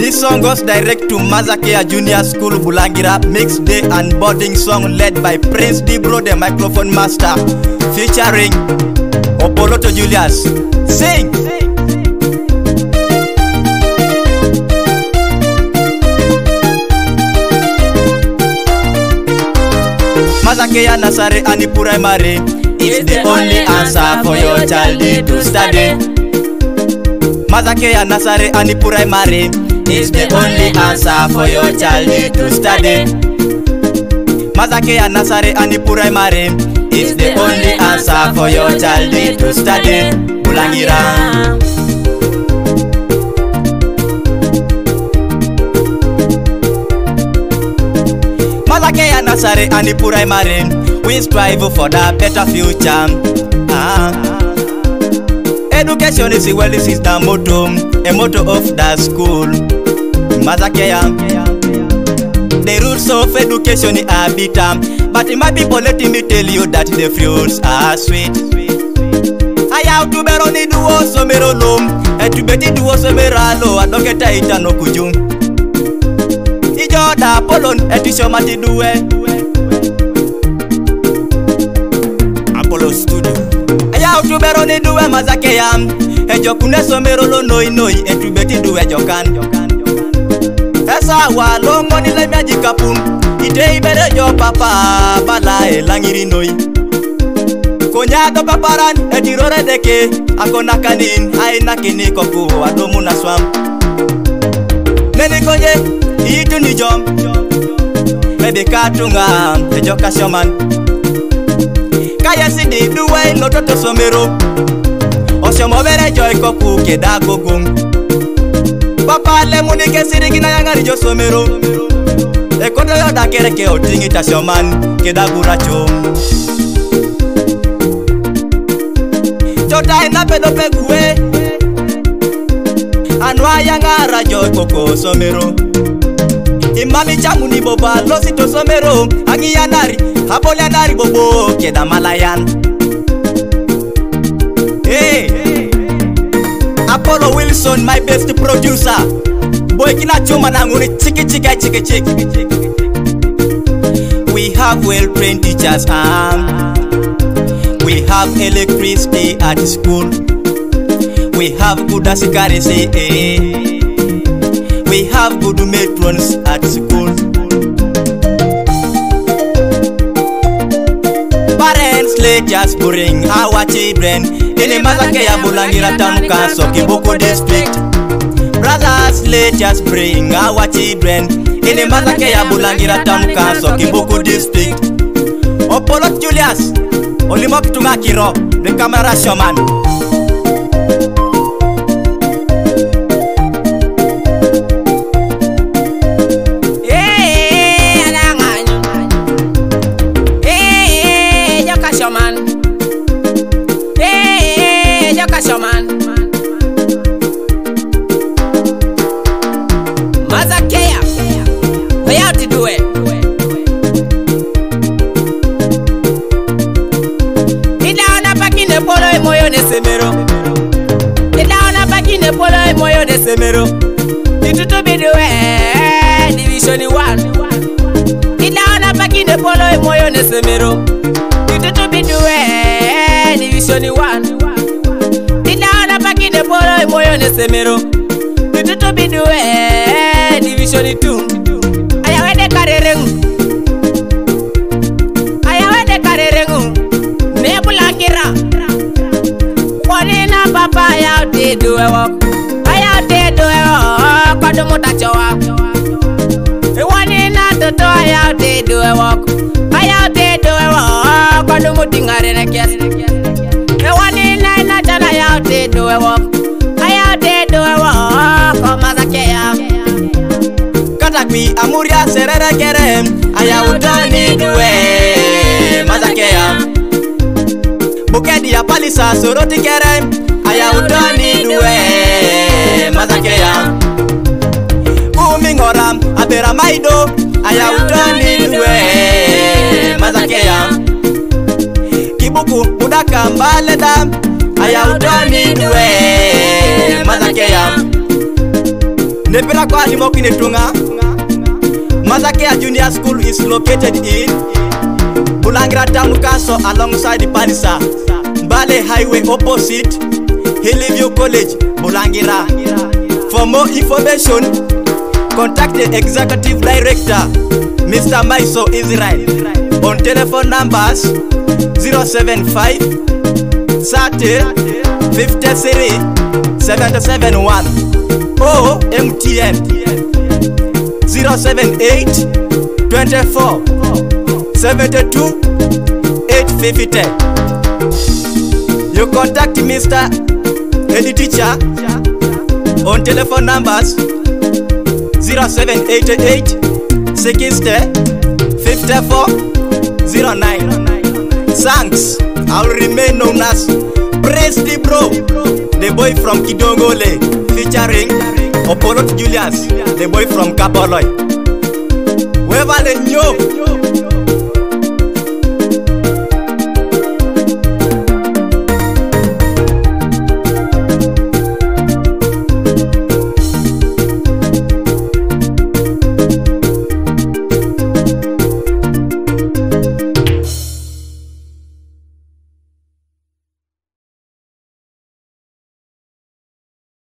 This song goes direct to Mazakea Junior School Bulangira Mixed Day and Boarding Song led by Prince Dibro, the microphone master, featuring Opoloto Julius. Sing! Mazakea Nasare and Primary. It's the only answer for your child to study mazake ya nasare ani puraimari is the only answer for your child to study mazake ya nasare ani puraimari is the only answer for your child to study bulangira mazake ya nasare ani puraimari we strive for the better future uh ah. -huh. Education is the well system motto, a motto of the school. Mazakea. The rules of education are bitter, but my people let me tell you that the fruits are sweet. Aya utuberoni duo somero lom, etubeti duo someralo, adoketa itano kujung. Ijo da polon, etisho mati duwe. Apollo studio. otubero ni duwe mazake yam ejo kune somero lo noi noi etubeti duwe jokan esa wa longo ni le miaji kapun ite ibere jo papa bala e langiri noi konya do paparan etirore deke akona kanin aina kini koku adomu na swam neni konye itu ni jom ebe katunga ejo kasioman kaya si di duwe loto to somero osyo mobere joy koku ke da kokung papa le muni ke si digina yangari jo somero e kondo yo da kere ke otingi ta shoman ke da gura chum jota ina pedo peguwe anwa yangara joy koku somero Imami chamu ni boba losi to somero Angi ya nari Fabolia dari bobo Keda malayan Hey, Apollo Wilson my best producer Boy kina chuma nguni chiki chiki chiki chiki We have well-trained teachers and We have electricity at school We have good security eh. We have good matrons at school just bring our children elemazake yabulangira tamukaso kiboko district brothers let us bring our children elemazake yabulangira tamukaso kiboko district opolot julius olimo kitunga kiro nekamara shoman emoyo nesemero ndidaona baki nepolo emoyo nesemero ndituubidiwe eh, eh, divisioni 1 ndidaona baki nepolo emoyo nesemero ndituubidiwe eh, divisioni 1 ndidaona baki nepolo emoyo nesemero ndituubidiwe divisioni 2 ewo aya dedo ewo kodo mutacho wa ewani na toto aya dedo ewo aya dedo ewo kodo mutingare na kyes ewani na na chana aya dedo ewo aya dedo ewo koma za kya kata kwi amuria serere kere aya utani duwe maza kya bukedi ya palisa soroti kere aya utani duwe mazakeya umingora abera maido aya utani duwe mazakeya kibuku budaka mbaleda aya utani duwe mazakeya nepera kwa himokinitunga mazakeya junior school is located in bulangira town council alongside panisa mbale highway opposite Hillview College, Bulangira. For more information, contact the Executive Director, Mr. Maiso Israel, on telephone numbers 075 30 53 771 or MTN 078 24 72 850. You contact Mr any teacher on telephone numbers 0788 60 54 09. Thanks, I'll remain known as Presti Bro, the boy from Kidongole, featuring Opolot Julius, the boy from Kapoloy. Wherever they know,